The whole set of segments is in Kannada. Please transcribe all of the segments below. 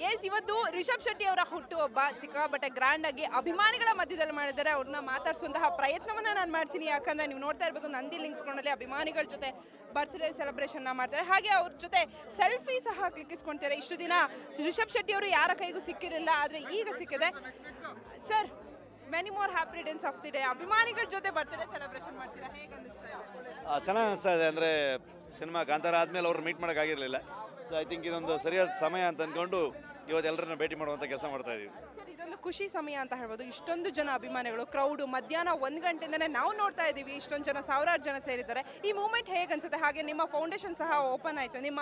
ಎಸ್ ಇವತ್ತು ರಿಷಬ್ ಶೆಟ್ಟಿ ಅವರ ಹುಟ್ಟುಹಬ್ಬ ಸಿಕ್ಕಾಪಟ್ಟೆ ಗ್ರ್ಯಾಂಡ್ ಆಗಿ ಅಭಿಮಾನಿಗಳ ಮಧ್ಯದಲ್ಲಿ ಮಾಡಿದ್ದಾರೆ, ಅವ್ರನ್ನ ಮಾತಾಡಿಸುವಂತಹ ಪ್ರಯತ್ನವನ್ನ ನಾನು ಮಾಡ್ತೀನಿ. ಯಾಕಂದ್ರೆ ನೀವು ನೋಡ್ತಾ ಇರ್ಬೋದು ನಂದಿ ಲಿಂಕ್ಸ್ ಗ್ರೌಂಡಲ್ಲಿ ಅಭಿಮಾನಿಗಳ ಜೊತೆ ಬರ್ತ್ಡೇ ಸೆಲೆಬ್ರೇಷನ್ ಮಾಡ್ತಾರೆ. ಹಾಗೆ ಅವ್ರ ಜೊತೆ ಸೆಲ್ಫಿ ಸಹ ಕ್ಲಿಕ್ಕಿಸ್ಕೊಳ್ತಾರೆ ಇಷ್ಟು ದಿನ ರಿಷಬ್ ಶೆಟ್ಟಿ ಅವರು ಯಾರ ಕೈಗೂ ಸಿಕ್ಕಿರಲಿಲ್ಲ, ಆದರೆ ಈಗ ಸಿಕ್ಕಿದೆ. Sir many more happy returns of the day ಅಭಿಮಾನಿಗಳ ಜೊತೆ ಬರ್ತ್ಡೇ ಸೆಲೆಬ್ರೇಷನ್ ಮಾಡ್ತೀರಾ? ಹೇಗೆ ಚೆನ್ನಾಗಿ ಅನಿಸ್ತಾ ಇದೆ ಅಂದರೆ ಸಿನಿಮಾ ಕಾಂತಾರ ಆದಮೇಲೆ ಅವ್ರು ಮೀಟ್ ಮಾಡೋಕ್ಕಾಗಿರಲಿಲ್ಲ ಸೊ ಐ ಥಿಂಕ್ ಇದೊಂದು ಸರಿಯಾದ ಸಮಯ ಅಂತ ಅಂದ್ಕೊಂಡು ಇವತ್ತು ಎಲ್ಲರನ್ನ ಭೇಟಿ ಮಾಡುವಂಥ ಕೆಲಸ ಮಾಡ್ತಾ ಇದ್ದೀವಿ ಸರ್ ಇದೊಂದು ಖುಷಿ ಸಮಯ ಅಂತ ಹೇಳ್ಬೋದು. ಇಷ್ಟೊಂದು ಜನ ಅಭಿಮಾನಿಗಳು ಕ್ರೌಡು ಮಧ್ಯಾಹ್ನ ಒಂದು ಗಂಟೆಯಿಂದನೇ ನಾವು ನೋಡ್ತಾ ಇದ್ದೀವಿ ಇಷ್ಟೊಂದು ಜನ ಸಾವಿರಾರು ಜನ ಸೇರಿದ್ದಾರೆ. ಈ ಮೂಮೆಂಟ್ ಹೇಗೆ ಅನ್ಸುತ್ತೆ? ಹಾಗೆ ನಿಮ್ಮ ಫೌಂಡೇಶನ್ ಸಹ ಓಪನ್ ಆಯಿತು. ನಿಮ್ಮ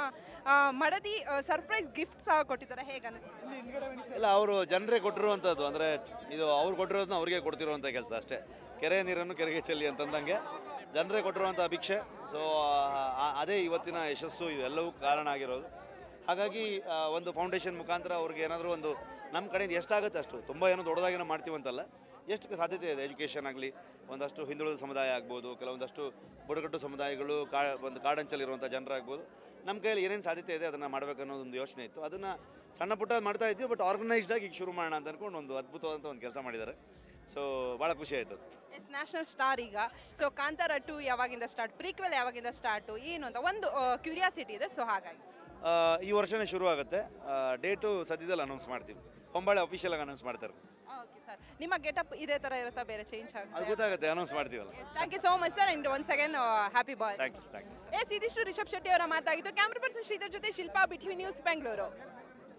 ಮಡದಿ ಸರ್ಪ್ರೈಸ್ ಗಿಫ್ಟ್ ಸಹ ಕೊಟ್ಟಿದ್ದಾರೆ. ಹೇಗೆ ಅನಿಸುತ್ತೆ? ಇಲ್ಲ ಅವರು ಜನರೇ ಕೊಟ್ಟಿರುವಂಥದ್ದು ಅಂದರೆ ಇದು ಅವ್ರು ಕೊಟ್ಟಿರೋದನ್ನ ಅವ್ರಿಗೆ ಕೊಡ್ತಿರುವಂಥ ಕೆಲಸ ಅಷ್ಟೇ. ಕೆರೆ ನೀರನ್ನು ಕೆರೆಗೆ ಚೆಲ್ಲಿ ಅಂತಂದಂಗೆ. ಜನರೇ ಕೊಟ್ಟಿರುವಂಥ ಭಿಕ್ಷೆ ಸೊ ಅದೇ ಇವತ್ತಿನ ಯಶಸ್ಸು ಇದೆಲ್ಲವೂ ಕಾರಣ ಆಗಿರೋದು. ಹಾಗಾಗಿ ಒಂದು ಫೌಂಡೇಶನ್ ಮುಖಾಂತರ ಅವ್ರಿಗೆ ಏನಾದರೂ ಒಂದು ನಮ್ಮ ಕಡೆಯಿಂದ ಎಷ್ಟಾಗುತ್ತೆ ಅಷ್ಟು. ತುಂಬ ಏನೋ ದೊಡ್ಡದಾಗೇನೋ ಮಾಡ್ತೀವಂತಲ್ಲ. ಎಷ್ಟು ಸಾಧ್ಯತೆ ಇದೆ? ಎಜುಕೇಷನ್ ಆಗಲಿ, ಒಂದಷ್ಟು ಹಿಂದುಳಿದ ಸಮುದಾಯ ಆಗ್ಬೋದು, ಕೆಲವೊಂದಷ್ಟು ಬುಡಕಟ್ಟು ಸಮುದಾಯಗಳು, ಕಾ, ಒಂದು ಕಾಡಂಚಲಿರುವಂಥ ಜನರಾಗ್ಬೋದು. ನಮ್ಮ ಕೈಯಲ್ಲಿ ಏನೇನು ಸಾಧ್ಯತೆ ಇದೆ ಅದನ್ನು ಮಾಡಬೇಕನ್ನೋದು ಒಂದು ಯೋಚನೆ ಇತ್ತು. ಅದನ್ನು ಸಣ್ಣ ಪುಟ್ಟ ಮಾಡ್ತಾ ಇದ್ವಿ, ಬಟ್ ಆರ್ಗನೈಸ್ಡ್ ಆಗಿ ಈಗ ಶುರು ಮಾಡೋಣ ಅಂತ ಅಂದ್ಕೊಂಡು ಒಂದು ಅದ್ಭುತವಾದಂಥ ಒಂದು ಕೆಲಸ ಮಾಡಿದ್ದಾರೆ. ಸೊ ಭಾಳ ಖುಷಿ ಆಯ್ತು. ಎಸ್ ನ್ಯಾಷನಲ್ ಸ್ಟಾರ್ ಈಗ. ಸೊ ಕಾಂತಾರ ಟು ಯಾವಾಗಿಂದ ಸ್ಟಾರ್ಟ್ ಪ್ರೀಕ್ವೆಲ್ ಯಾವಾಗಿಂದ ಸ್ಟಾರ್ಟು ಏನು ಅಂತ ಒಂದು ಕ್ಯೂರಿಯಾಸಿಟಿ ಇದೆ. ಸೊ ಹಾಗಾಗಿ. ಈ ವರ್ಷನೇ ಶುರು ಆಗುತ್ತೆ. ಡೇಟು ಸದ್ಯದಲ್ಲಿ ಅನೌನ್ಸ್ ಮಾಡ್ತೀವಿ. ಹೊಂಬಾಳೆ ಅಫಿಷಿಯಲ್ ಆಗಿ ಅನೌನ್ಸ್ ಮಾಡ್ತಾರೆ. ಓಕೆ ಸರ್ ನಿಮ್ಮ ಗೆಟಪ್ ಇದೇ ಥರ ಇರುತ್ತಾ? ಬೇರೆ ಚೇಂಜ್ ಅದು ಆಗುತ್ತೆ ಗೊತ್ತಾಗುತ್ತೆ ಅನೌನ್ಸ್ ಮಾಡ್ತೀವಲ್ಲ. Thank you so much sir and once again happy bye thank you thank you yes ಇದಿಷ್ಟು ರಿಷಬ್ ಶೆಟ್ಟಿ ಅವರ ಮಾತಾಗಿತ್ತು ಕ್ಯಾಮ್ರಾ ಪರ್ಸನ್ ಶ್ರೀಧರ್ ಜೊತೆ ಶಿಲ್ಪಾ ಬಿಟ್ವಿ ನ್ಯೂಸ್ ಬೆಂಗಳೂರು.